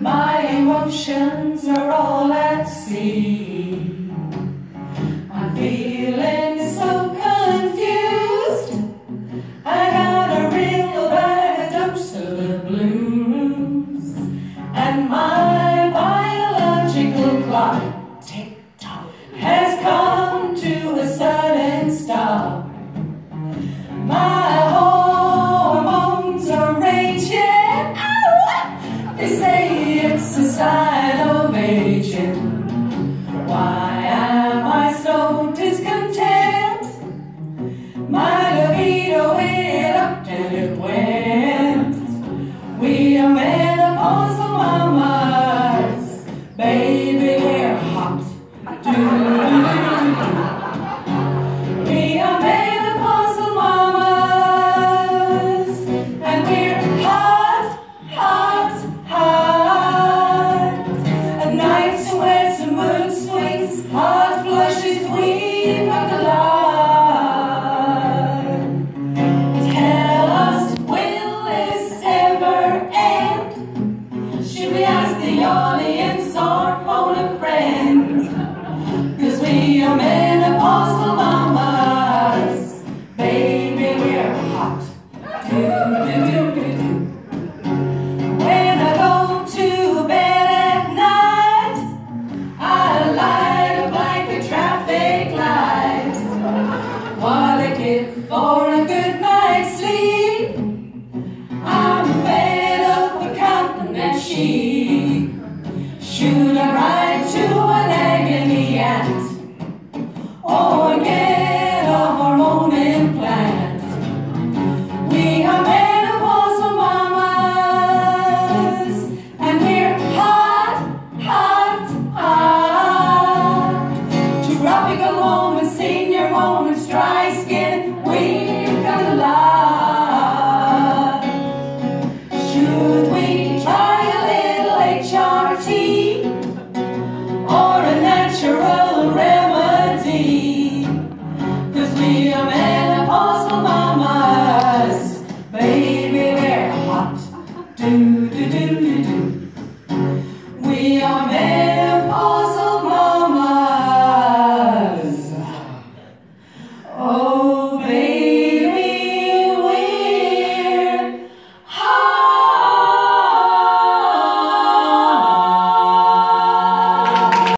My emotions are all at sea. I'm feeling so confused. I got a real bad dose of the blues. And my biological clock tick tock has come to a sudden stop. My This for a good night's sleep. I'm fed up with counting that she. Should I ride to an agony aunt or get a hormone implant? We are menopausal mamas and we're hot, hot, hot. Tropical senior dry skin.